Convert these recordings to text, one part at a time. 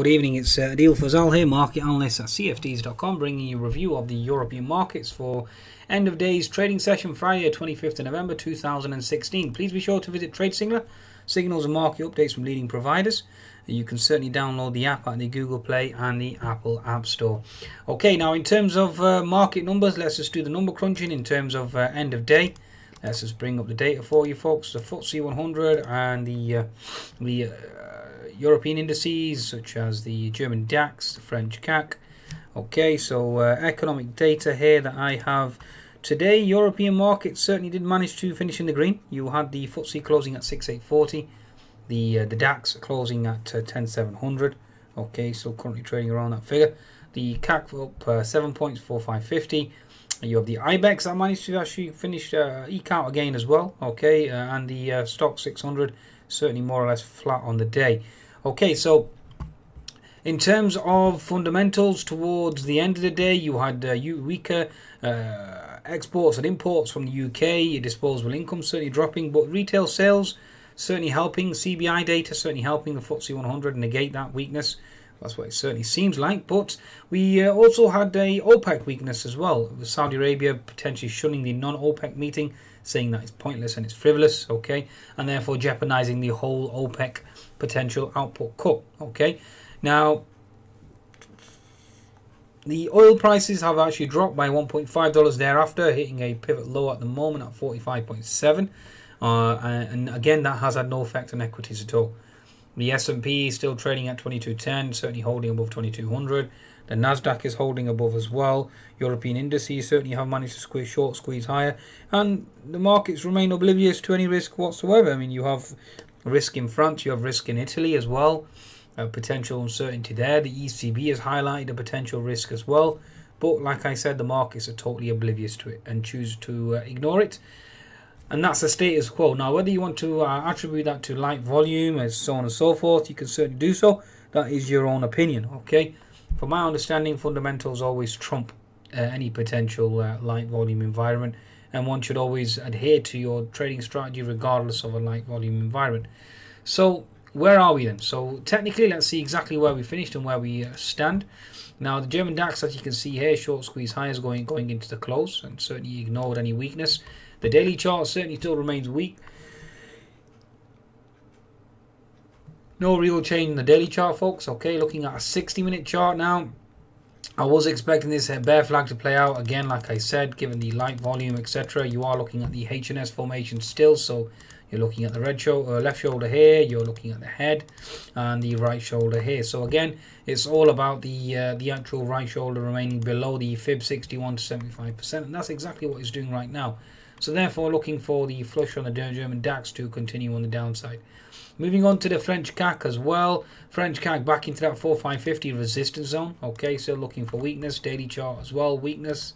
Good evening, it's uh, Adil Fazal here, market analyst at CFDs.com, bringing you a review of the European markets for end of days trading session Friday, 25th of November 2016. Please be sure to visit TradeSignal, signals and market updates from leading providers. You can certainly download the app at the Google Play and the Apple App Store. Okay, now in terms of uh, market numbers, let's just do the number crunching in terms of uh, end of day. Let's just bring up the data for you folks. The FTSE 100 and the uh, the uh, European indices such as the German DAX, the French CAC. Okay, so uh, economic data here that I have today. European markets certainly did manage to finish in the green. You had the FTSE closing at 6840, the uh, the DAX closing at uh, 10700. Okay, so currently trading around that figure. The CAC up uh, 7 points, 4550. You have the IBEX that managed to actually finish uh, eke out again as well. Okay, uh, and the uh, Stoxx 600 certainly more or less flat on the day. Okay, so in terms of fundamentals towards the end of the day, you had uh, weaker uh, exports and imports from the UK, your disposable income certainly dropping, but retail sales certainly helping, CBI data certainly helping the FTSE 100 negate that weakness. That's what it certainly seems like. But we uh, also had a OPEC weakness as well, with Saudi Arabia potentially shunning the non-OPEC meeting, saying that it's pointless and it's frivolous, okay, and therefore jeopardizing the whole OPEC potential output cut. Okay, now the oil prices have actually dropped by 1.5 dollars thereafter, hitting a pivot low at the moment at 45.7. Uh, and again, that has had no effect on equities at all. The S&P is still trading at 2210, certainly holding above 2200. The Nasdaq is holding above as well. European indices certainly have managed to squeeze short, squeeze higher, and the markets remain oblivious to any risk whatsoever. I mean, you have risk in France, you have risk in Italy as well, potential uncertainty there. The ECB has highlighted a potential risk as well, but like I said, the markets are totally oblivious to it and choose to uh, ignore it. And that's the status quo. Now, whether you want to uh, attribute that to light volume and so on and so forth, you can certainly do so. That is your own opinion, okay? From my understanding, fundamentals always trump uh, any potential uh, light volume environment and one should always adhere to your trading strategy regardless of a light volume environment. So where are we then? So technically, let's see exactly where we finished and where we uh, stand. Now the German DAX, as you can see here, short squeeze highs going going into the close and certainly ignored any weakness. The daily chart certainly still remains weak. No real change in the daily chart, folks. Okay, looking at a 60 minute chart now. I was expecting this bear flag to play out again, like I said, given the light volume, etc. You are looking at the H&S formation still, so you're looking at the red shoulder, uh, left shoulder here. You're looking at the head and the right shoulder here. So again, it's all about the uh, the actual right shoulder remaining below the fib 61 to 75 percent, and that's exactly what it's doing right now. So therefore, looking for the flush on the German DAX to continue on the downside. Moving on to the French CAC as well. French CAC back into that 4550 resistance zone. Okay, so looking for weakness. Daily chart as well, weakness.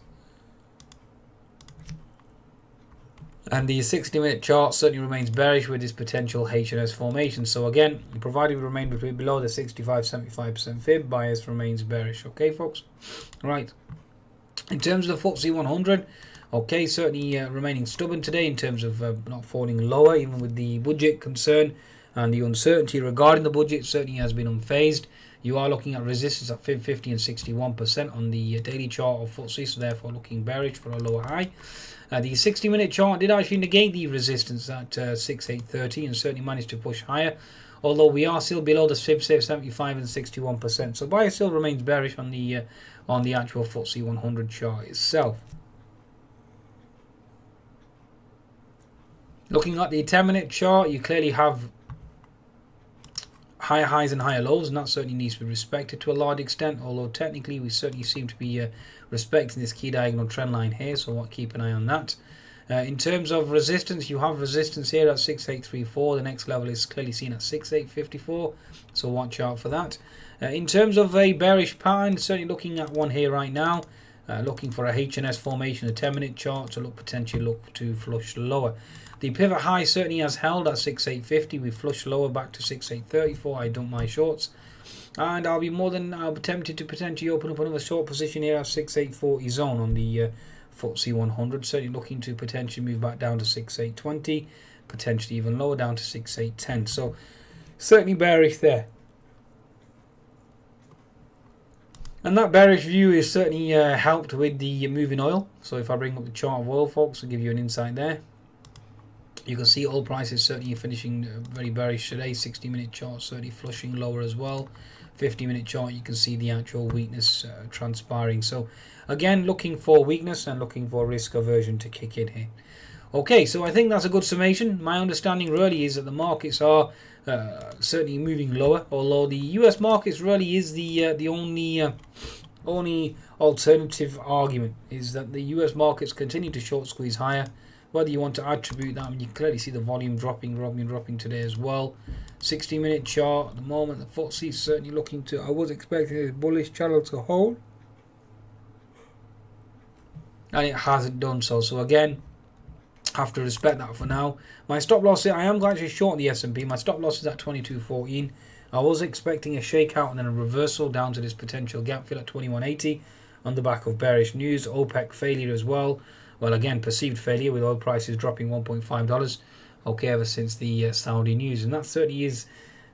And the 60 minute chart certainly remains bearish with this potential H&S formation. So again, provided we remain between below the 65-75% fib, bias remains bearish. Okay, folks? Right. In terms of the FTSE 100, okay, certainly uh, remaining stubborn today in terms of uh, not falling lower, even with the budget concern and the uncertainty regarding the budget certainly has been unfazed. You are looking at resistance at 50 and 61% on the daily chart of FTSE, so therefore looking bearish for a lower high. Uh, the 60 minute chart did actually negate the resistance at uh, 6830 and certainly managed to push higher. Although we are still below the fib 75 and 61%, so buyer still remains bearish on the uh, on the actual FTSE 100 chart itself. Looking at the 10 minute chart, you clearly have higher highs and higher lows, and that certainly needs to be respected to a large extent. Although technically, we certainly seem to be uh, respecting this key diagonal trend line here, so we'll keep an eye on that. Uh, in terms of resistance, you have resistance here at 6834. The next level is clearly seen at 6854, so watch out for that. Uh, in terms of a bearish pattern, certainly looking at one here right now. Uh, looking for a H&S formation, a 10 minute chart to look potentially look to flush lower. The pivot high certainly has held at 6850. We flush lower back to 6834. I don't my shorts. And I'll be more than I'll be tempted to potentially open up another short position here at 6840 zone on the uh, FTSE 100. Certainly looking to potentially move back down to 6820, potentially even lower down to 6810. So certainly bearish there. And that bearish view is certainly uh, helped with the moving oil. So if I bring up the chart of oil, folks, I'll give you an insight there. You can see oil prices certainly finishing uh, very bearish today. 60 minute chart certainly flushing lower as well. 50 minute chart you can see the actual weakness uh, transpiring. So again looking for weakness and looking for risk aversion to kick in here. Okay, so I think that's a good summation. My understanding really is that the markets are uh, certainly moving lower, although the U.S. markets really is the uh, the only uh, only alternative argument is that the U.S. markets continue to short squeeze higher. Whether you want to attribute that, I mean, you clearly see the volume dropping, dropping, dropping today as well. 60 minute chart at the moment, the FTSE is certainly looking to. I was expecting this bullish channel to hold, and it hasn't done so. So again, have to respect that for now. My stop loss, I am actually short the S&P. My stop loss is at 22.14. I was expecting a shakeout and then a reversal down to this potential gap fill at 21.80 on the back of bearish news. OPEC failure as well. Well, again, perceived failure with oil prices dropping $1.5. Okay, ever since the uh, Saudi news. And that certainly is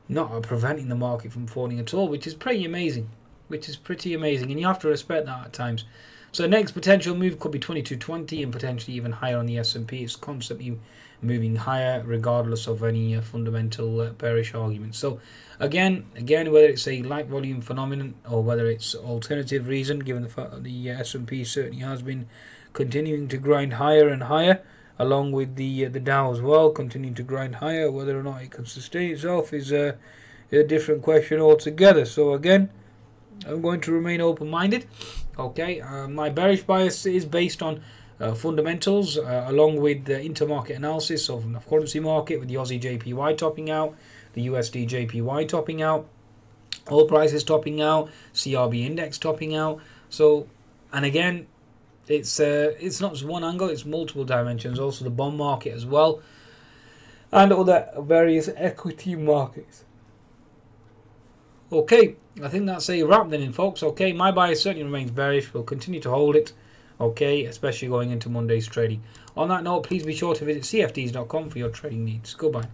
not preventing the market from falling at all, which is pretty amazing. Which is pretty amazing. And you have to respect that at times. So next potential move could be 2220 and potentially even higher on the S&P. It's constantly moving higher regardless of any uh, fundamental uh, bearish arguments. So again, again, whether it's a light volume phenomenon or whether it's alternative reason, given the fact that the uh, S&P certainly has been continuing to grind higher and higher, along with the uh, the Dow as well, continuing to grind higher. Whether or not it can sustain itself is a, a different question altogether. So again, I'm going to remain open-minded. Okay, uh, my bearish bias is based on uh, fundamentals uh, along with the intermarket analysis of the currency market with the Aussie JPY topping out, the USD JPY topping out, oil prices topping out, CRB index topping out. So, and again, it's uh, it's not just one angle; it's multiple dimensions. Also, the bond market as well, and other various equity markets. Okay, I think that's a wrap then, in folks. Okay, my bias certainly remains bearish. We'll continue to hold it. Okay, especially going into Monday's trading. On that note, please be sure to visit cfds.com for your trading needs. Goodbye.